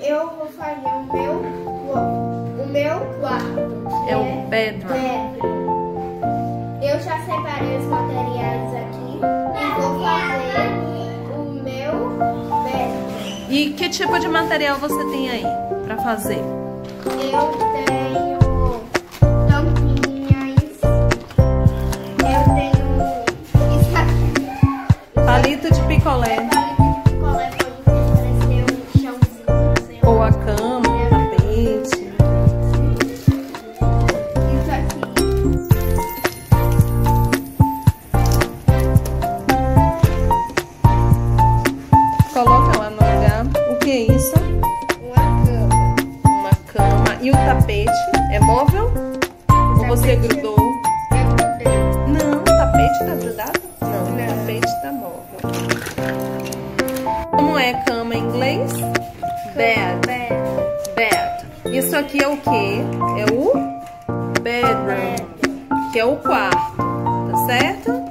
eu vou fazer o meu, o meu quarto. É o bedroom. bedroom. Eu já separei os materiais aqui e vou fazer o meu bedroom. E que tipo de material você tem aí pra fazer? Eu tenho cama. E o tapete? É móvel? Ou você Tapete. grudou? Grudei. Não, o tapete tá grudado? Não, o tapete tá móvel. Como é cama em inglês? Bed. Bed. Bed. Isso aqui é o quê? É o bedroom, que é o quarto, tá certo?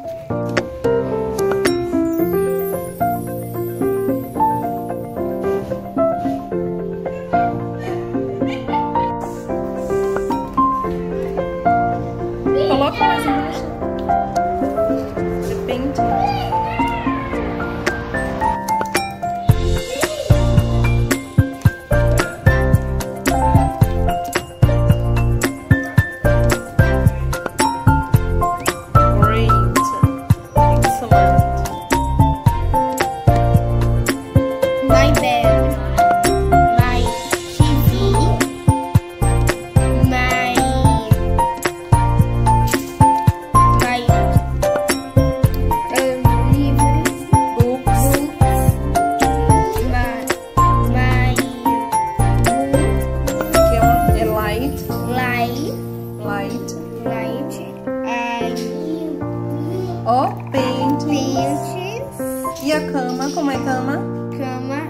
Walkman is Light. Light. Light. Aí. Ó, pente. Pentes. E a cama, como é cama? Cama